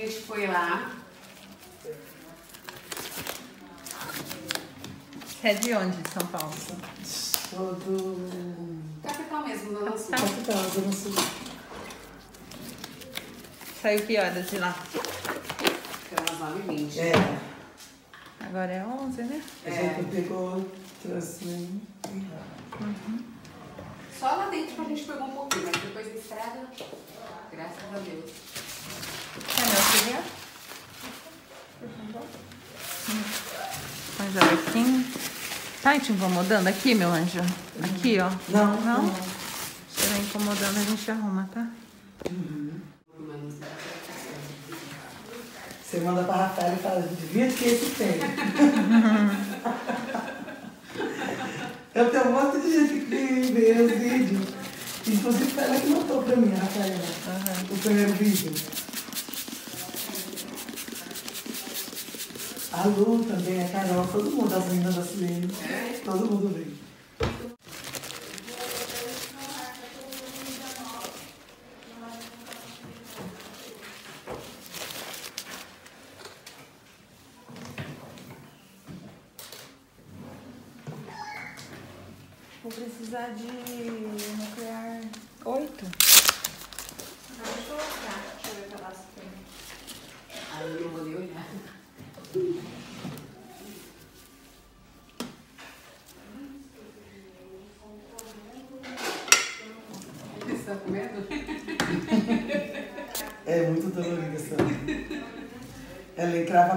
A gente foi lá. Você é de onde, de São Paulo? Sou do. Capital mesmo, Dona Sul. Capital, Zona Sul. Saiu que horas de lá? Pelas 9h20. É. Agora é 11, né? A É. gente pegou, trouxe. bem rápido. Só lá dentro que a gente pegou um pouquinho, mas depois da estrada, graças a Deus. É meu filho? Põe Joaquim. Tá te incomodando aqui, meu anjo? Aqui, ó. Não, Não? não. Se estiver incomodando, a gente arruma, tá? Mas, Você manda pra Rafael e fala, devia que esse tem. Eu tenho um monte de gente que vê os vídeos. Inclusive foi ela que mandou pra mim, a Rafaela, o primeiro vídeo. A Lu também, a Carol, todo mundo, as meninas da Silene. Todo mundo veio. Vou precisar de nuclear 8. Deixa eu olhar, deixa eu ver pra lá se tem. Aí eu vou nem olhar. Você tá com medo? É muito dolorida essa.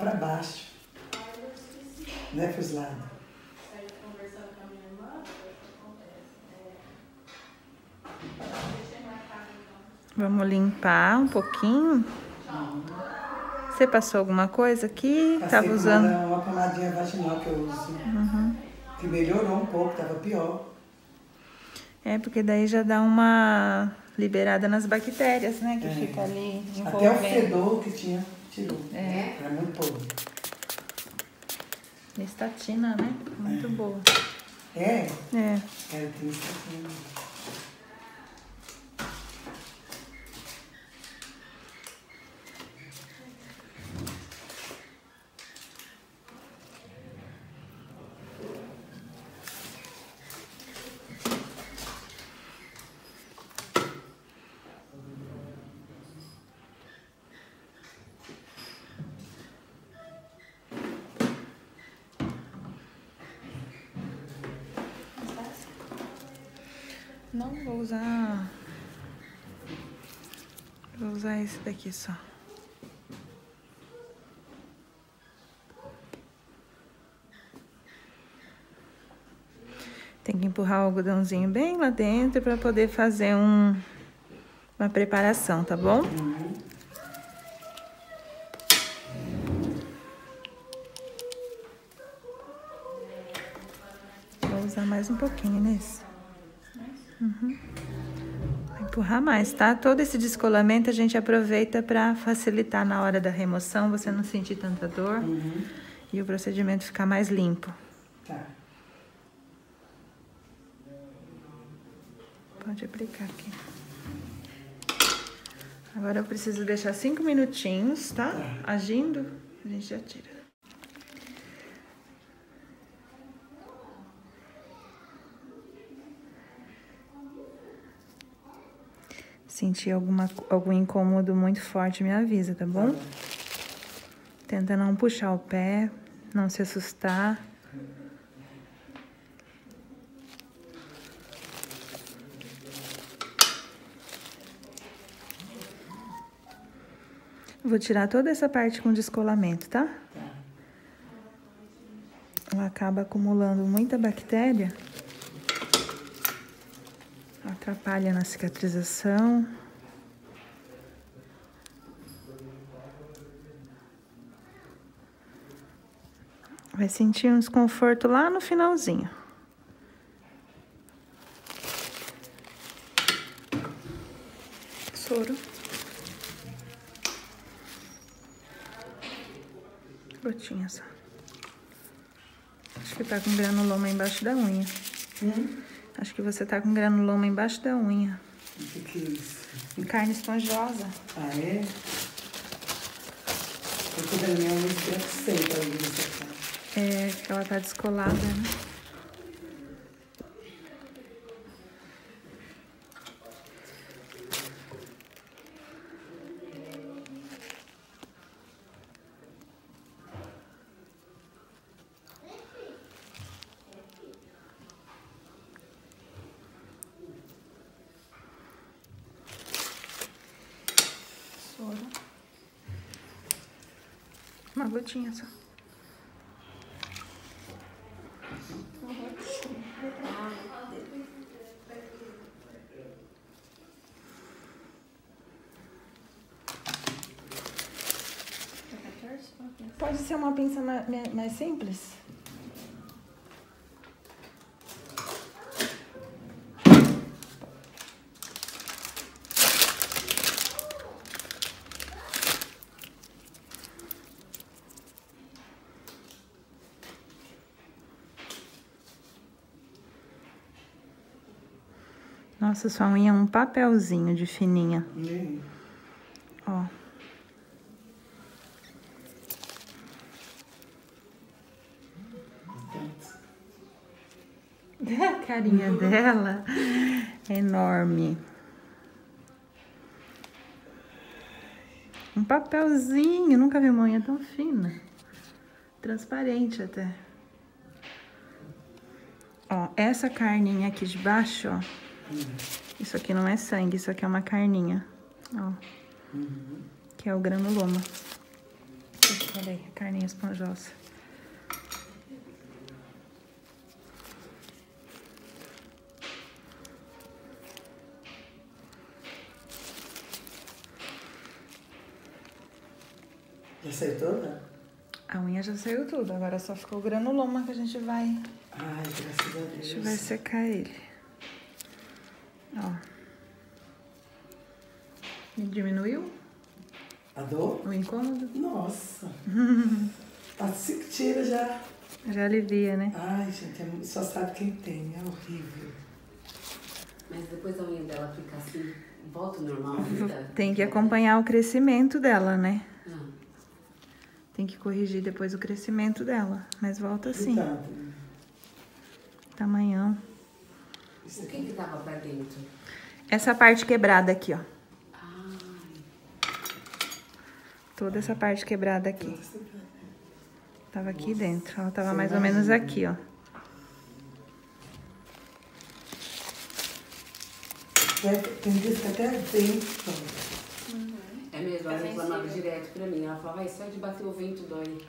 Pra baixo. Né, lados. Vamos limpar um pouquinho. Você passou alguma coisa aqui? Passei Tava usando. Uma, uma pomadinha vaginal que eu uso. Que melhorou um pouco, tava pior. É, porque daí já dá uma liberada nas bactérias, né? Que É. fica ali Até o envolvendo. fedor que tinha, tirou. É. Era muito pouco. Estatina, né? Muito boa. É, É. era tem isso Não vou usar. Vou usar esse daqui só. Tem que empurrar o algodãozinho bem lá dentro para poder fazer um, uma preparação, tá bom? Vou usar mais um pouquinho nesse. Vai empurrar mais, tá? Todo esse descolamento a gente aproveita para facilitar na hora da remoção, você não sentir tanta dor e o procedimento ficar mais limpo. Tá. Pode aplicar aqui. Agora eu preciso deixar cinco minutinhos, tá? Agindo, a gente já tira. Sentir alguma, algum incômodo muito forte, me avisa, tá bom? Tenta não puxar o pé, não se assustar. Vou tirar toda essa parte com descolamento, tá? Ela acaba acumulando muita bactéria. Atrapalha na cicatrização. Vai sentir um desconforto lá no finalzinho. Soro. Gotinha só. Acho que tá com granuloma embaixo da unha. Hum? Acho que você tá com granuloma embaixo da unha. O que que é isso? Carne esponjosa. Ah, é? Eu tô vendo minha unha nessa cara. É, que ela tá descolada, né? Soro. Uma gotinha só. Pode ser uma pinça ma- me- mais simples? Nossa, sua unha é um papelzinho de fininha. Aí? Ó. A carinha dela é enorme. Um papelzinho, nunca vi uma unha tão fina. Transparente até. Ó, essa carninha aqui de baixo, ó. Isso aqui não é sangue, isso aqui é uma carninha. Ó. Que é o granuloma. Olha aí, a carninha esponjosa. Já saiu toda? A unha já saiu tudo, agora só ficou o granuloma que a gente vai, Ai, graças a a Deus. gente vai secar ele. Ó. E Diminuiu A dor? o incômodo? Nossa. assim que tira já. Já alivia, né? Ai, gente, é- só sabe quem tem. É horrível. Mas depois a unha dela fica assim, volta ao normal. vida? Tem que acompanhar o crescimento dela, né? Ah, Tem que corrigir depois o crescimento dela. Mas volta assim, Tanto. tamanhão. Isso o que que tava pra dentro? Essa parte quebrada aqui, ó. Ai, Toda essa parte quebrada aqui. Tava aqui dentro. Ela tava mais ou menos aqui, ó. É, Tem dias que até vento. é mesmo, ela reclamava direto pra mim. Ela falava, vai, só de bater o vento dói.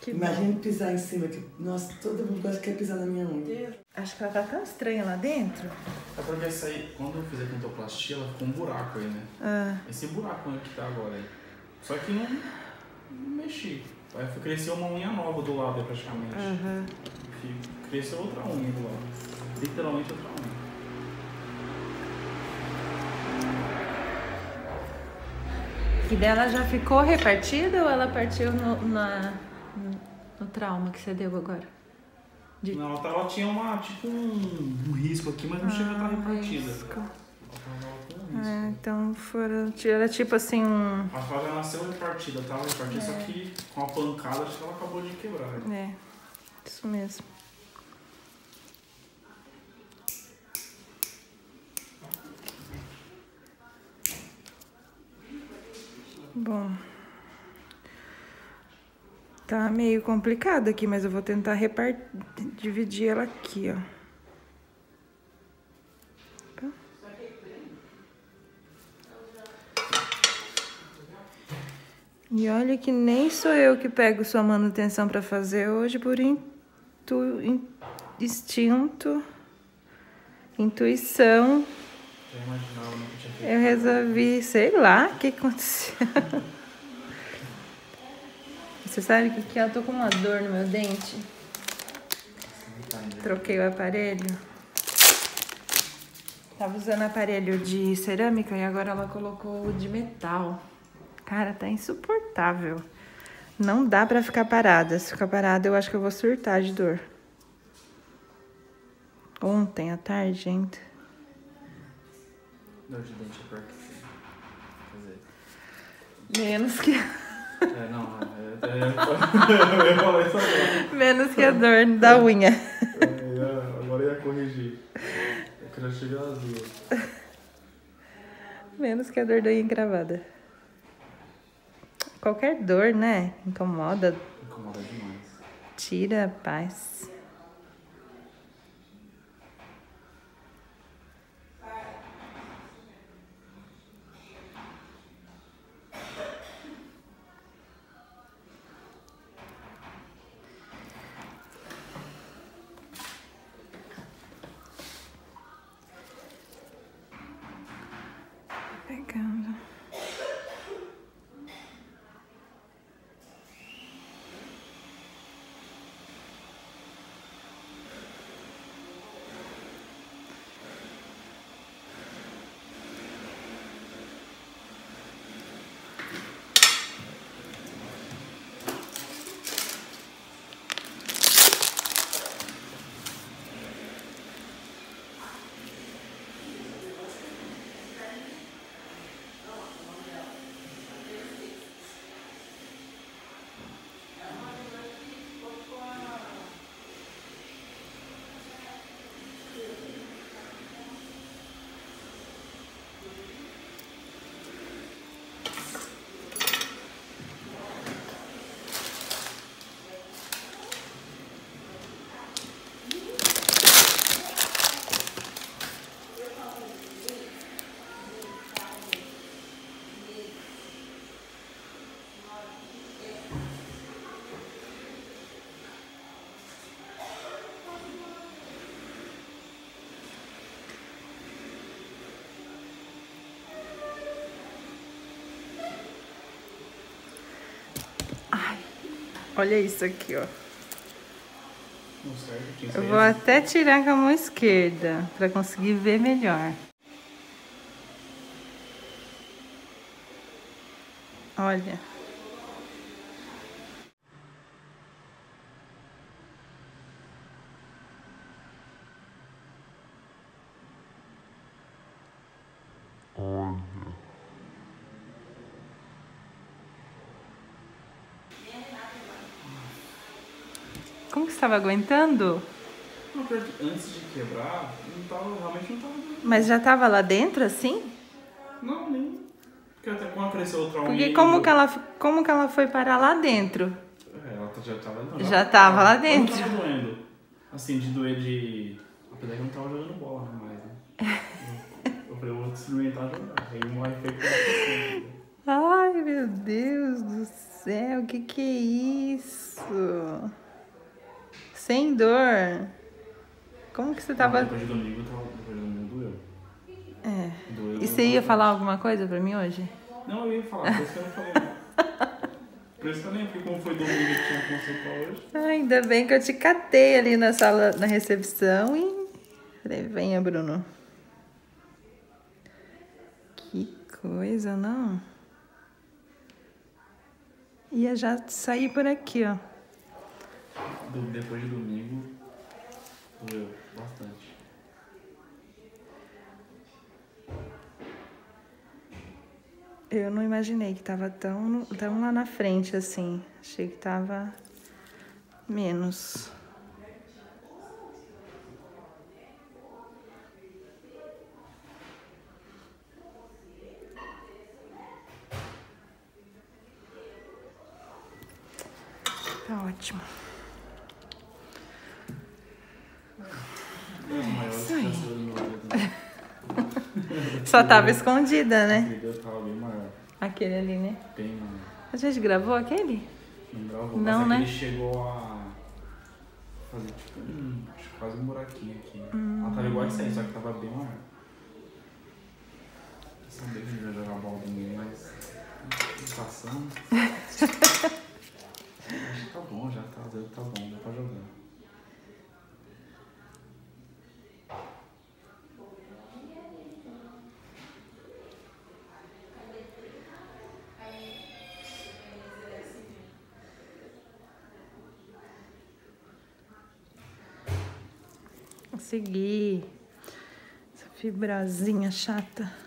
Que Imagina pisar em cima. Que, nossa, todo mundo gosta que quer pisar na minha unha. Acho que ela tá tão estranha lá dentro. É porque essa aí, quando eu fiz a quintoplastia, ela ficou um buraco aí, né? Ah, Esse buraco aí que tá agora aí. Só que não, não mexi. Aí foi- cresceu uma unha nova do lado praticamente. Que Cresceu outra unha do lado. Literalmente outra unha. E dela já ficou repartida ou ela partiu no, na, no trauma que você deu agora? De- Não, ela, tá- ela tinha uma, tipo um, um risco aqui, mas não chega a estar repartida. risco. Tava com um risco. Ah, então foram. Era tipo assim um. Ela já nasceu repartida, tava repartida, só que com a pancada acho que ela acabou de quebrar. É, isso mesmo. Bom. Tá meio complicado aqui, mas eu vou tentar repart... dividir ela aqui, ó. E olha que nem sou eu que pego sua manutenção para fazer hoje por intu... in- instinto, intuição. Eu resolvi, sei lá o que aconteceu. Você sabe que, que eu tô com uma dor no meu dente? Troquei o aparelho. Tava usando aparelho de cerâmica e agora ela colocou o de metal. Cara, tá insuportável. Não dá pra ficar parada. Se ficar parada, eu acho que eu vou surtar de dor. Ontem à tarde ainda. Dor de dente é pior que Quer dizer. Menos que. É, não, eu ia falar isso agora. Menos que a dor da unha. É, agora eu ia corrigir. Eu queria chegar às duas. Menos que a dor da unha encravada. Qualquer dor, né? Incomoda, Incomoda demais. tira a paz. Olha isso aqui, ó. Eu vou até tirar com a mão esquerda pra conseguir ver melhor. Olha. Estava aguentando? Não, antes de quebrar, não tava, realmente não tava doendo. Mas já tava lá dentro assim? Não, nem. Porque até quando cresceu outra unha. Porque como que ela, como que ela foi parar lá dentro? É, ela já tava. Não, Já tava lá Não dentro. tava doendo. Assim, de doer de. Apesar que eu não tava jogando bola né, mais, né? Eu, falei, eu vou experimentar jogar. Aí efeito que Ai, meu Deus do céu, que que é isso? Sem dor. Como que você tava... Depois de domingo, eu tava, depois de domingo doeu. É. Doeu. E você ia falar alguma coisa pra mim hoje? Não, eu ia falar, por isso que eu não falei. Por isso que eu nem, porque como foi domingo que tinha consulta hoje. Ah, ainda bem que eu te catei ali na sala, na recepção e... Falei, venha, Bruno. Que coisa, não? Ia já sair por aqui, ó. Depois de domingo, doeu bastante. Eu não imaginei que tava tão, tão lá na frente assim. Achei que tava menos. Tá ótimo. É o maior descanso do meu dedo. né? Só tava escondida, né? Aquele tava bem maior. Aquele ali, né? Bem maior. A gente gravou aquele? Não gravou, Não, mas né? é que ele chegou a fazer tipo um, quase um buraquinho aqui. Ela tava igual essa aí, só que tava bem maior. Eu sabia que gente ia jogar bola domingo, mas não passando. Acho que tá bom já, tá, tá bom, dá pra jogar. Consegui. Essa fibrosinha chata.